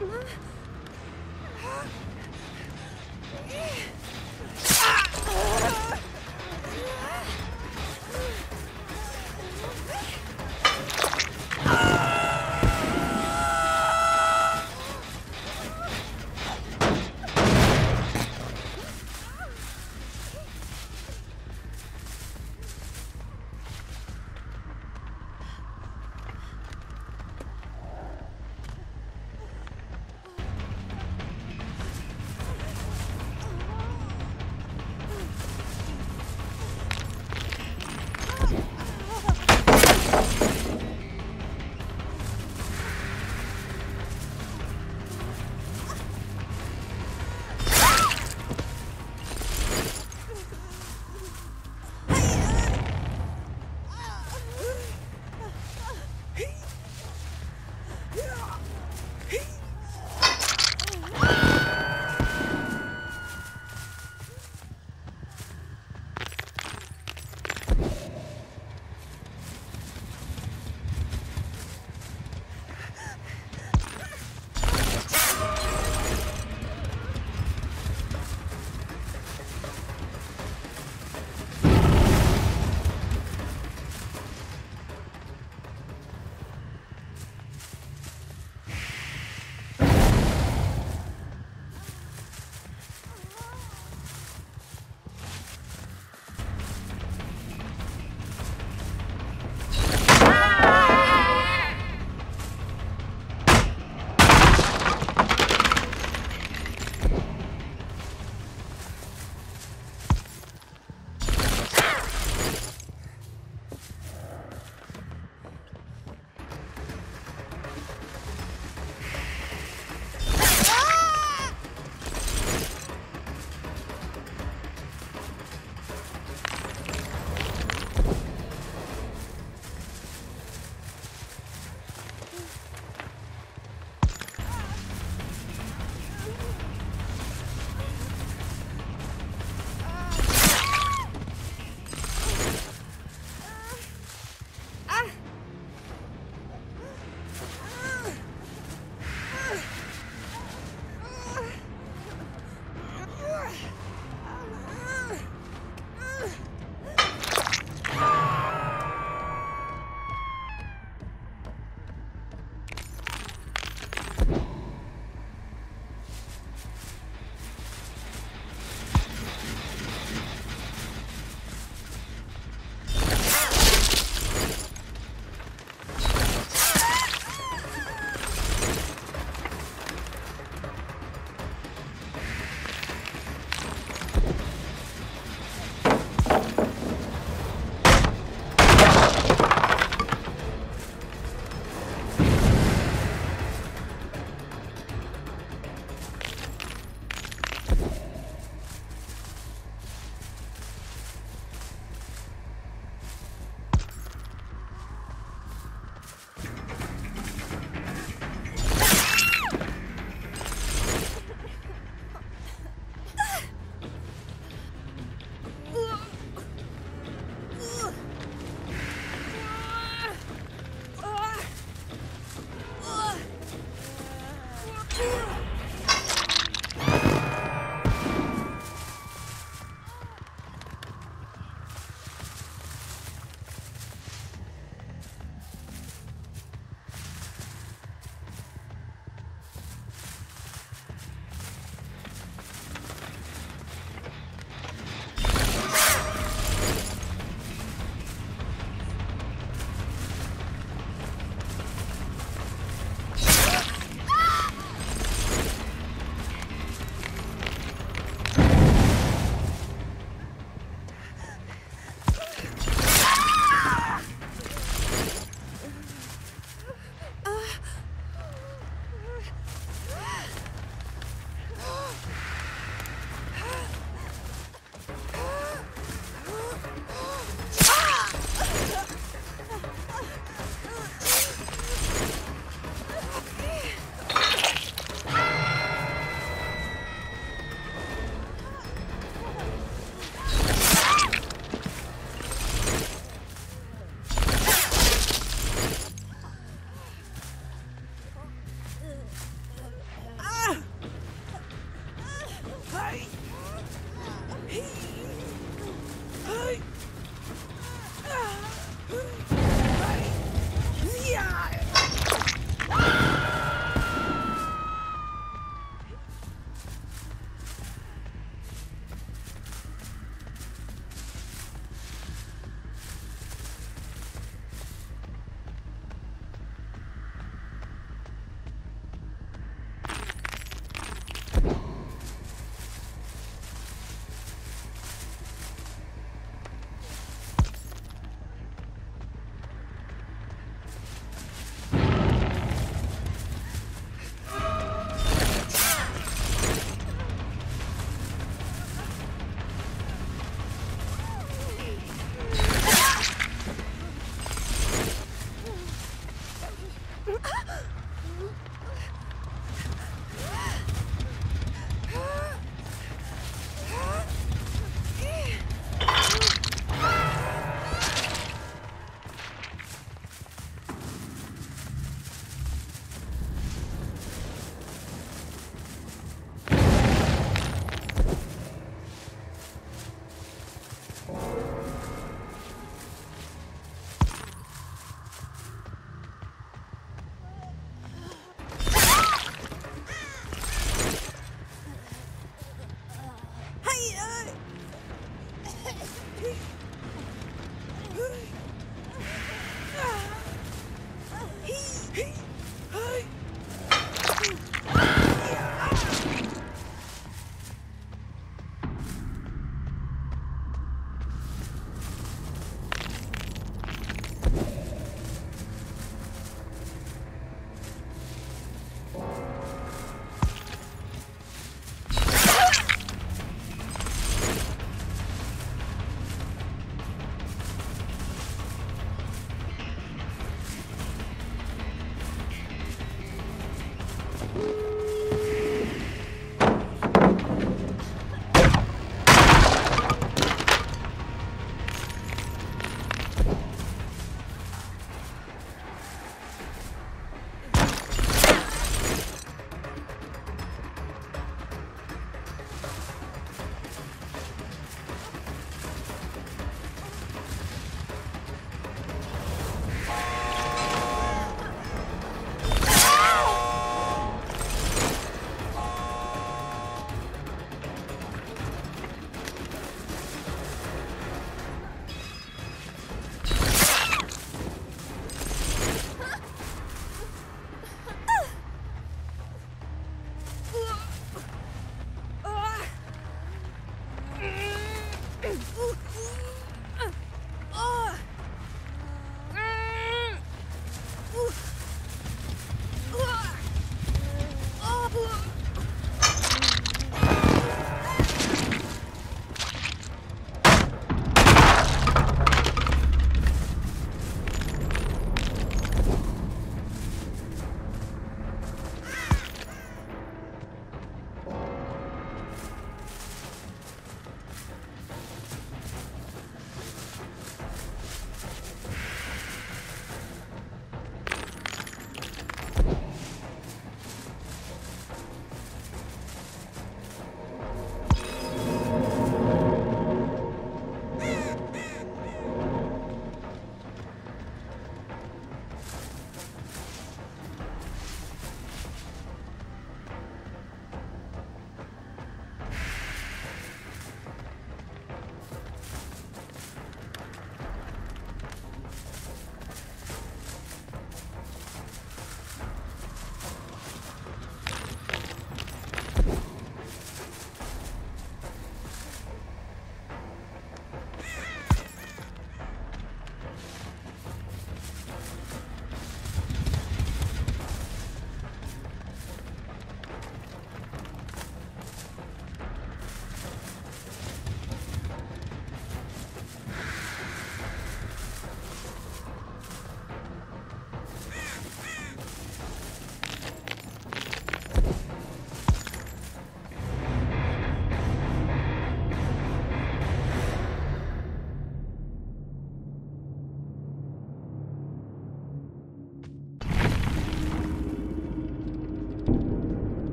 Huh? Huh? I. Uh...